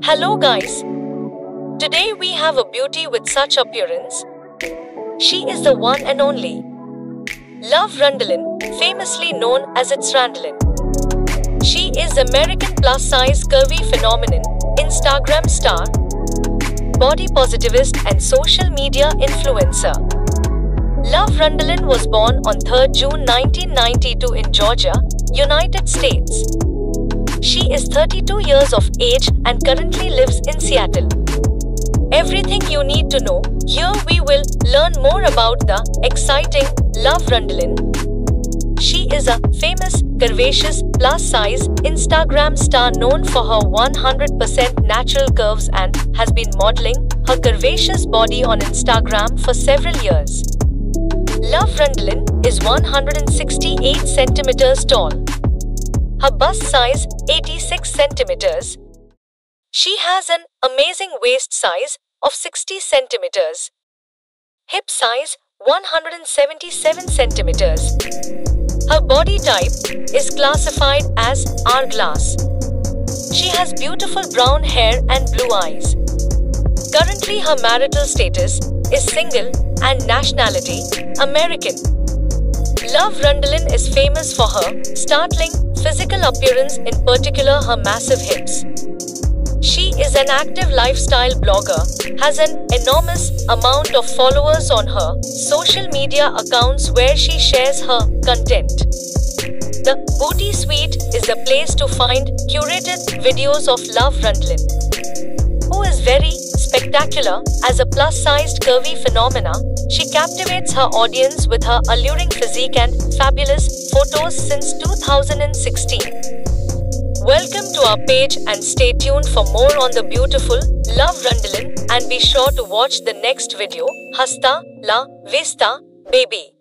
Hello, guys. Today we have a beauty with such appearance. She is the one and only. Love Randalin, famously known as It's Randalin. She is American plus size curvy phenomenon, Instagram star, body positivist, and social media influencer. Love Randalin was born on 3rd June 1992 in Georgia, United States. She is 32 years of age and currently lives in Seattle. Everything you need to know. Here we will learn more about the exciting Love Randalin. She is a famous, curvaceous, plus size Instagram star known for her 100% natural curves and has been modeling her curvaceous body on Instagram for several years. Love Randalin is 168 centimeters tall. Her bust size 86 centimeters. She has an amazing waist size of 60 centimeters. Hip size 177 centimeters. Her body type is classified as hourglass. She has beautiful brown hair and blue eyes. Currently, her marital status is single and nationality American. Love Randalin is famous for her startling physical appearance, in particular her massive hips. She is an active lifestyle blogger, has an enormous amount of followers on her social media accounts where she shares her content. The Booty Sweet is the place to find curated videos of Love Randalin, who is very spectacular as a plus-sized curvy phenomena. She captivates her audience with her alluring physique and fabulous photos since 2016. Welcome to our page and stay tuned for more on the beautiful Love Randalin and be sure to watch the next video. Hasta la vista, baby.